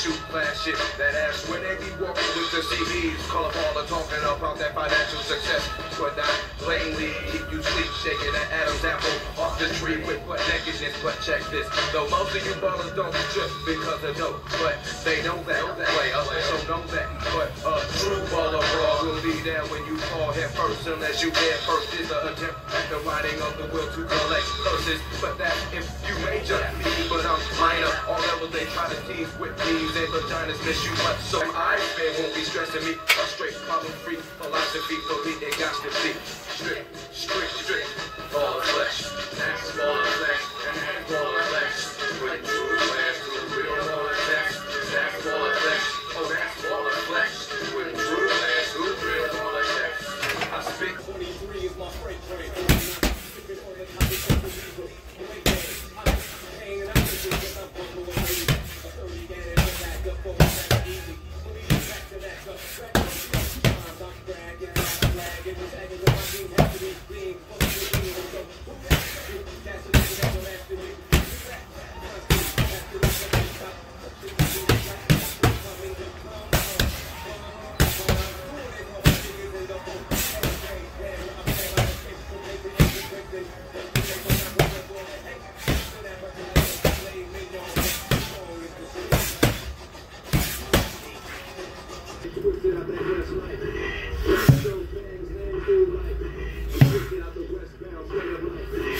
shoot shit. That ass when they be walking with the CDs. Call up all the talking about that financial success. But that plainly keep you sleep shaking that Adam's apple off the tree with butt nakedness. But check this, though most of you ballers don't just because of dope, but they know that up, so know that. But a true baller bra will be there when you fall head first, unless you head first is an attempt at the riding of the will to collect curses. But that if you major tease with knees and vaginas miss you much. So I fear won't be stressing me. A straight problem free philosophy for me, it got to be strict, strict, strict. All flesh, Police back the westbound straight up life.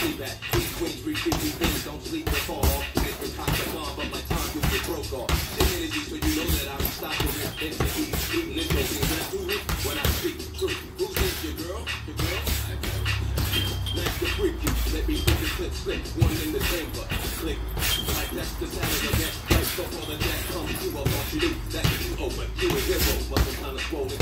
Up at another notch full of feedback. These queens repeat these things, don't sleep or fall. This is hot to bomb, but my time will get broke off. Send energy so you know that I'm it. Into eat, eating and drinking. When I do it, when I speak. Who's this, your girl? Your girl? I know. Nice to freak you. Let me put the clip slip. One in the chamber. Click. Like that's the sound of the. Right before the jack comes you up off you. That's you open. You a hero. Wasn't kind of swollen.